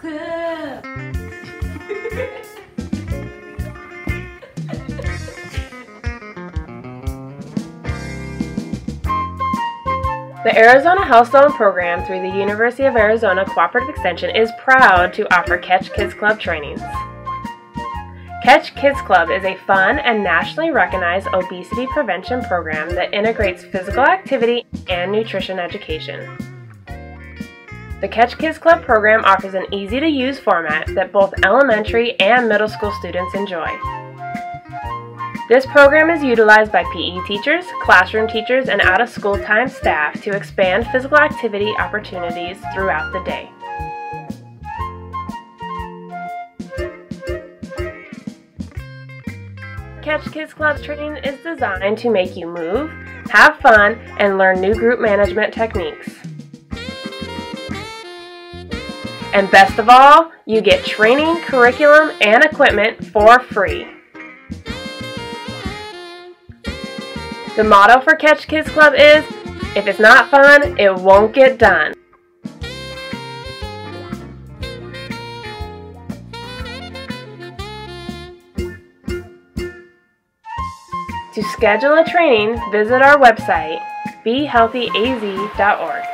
The Arizona Health Zone program through the University of Arizona Cooperative Extension is proud to offer Catch Kids Club trainings. Catch Kids Club is a fun and nationally recognized obesity prevention program that integrates physical activity and nutrition education. The Catch Kids Club program offers an easy to use format that both elementary and middle school students enjoy. This program is utilized by PE teachers, classroom teachers, and out of school time staff to expand physical activity opportunities throughout the day. Catch Kids Club's training is designed to make you move, have fun, and learn new group management techniques. And best of all, you get training, curriculum, and equipment for free. The motto for Catch Kids Club is, if it's not fun, it won't get done. To schedule a training, visit our website, behealthyaz.org.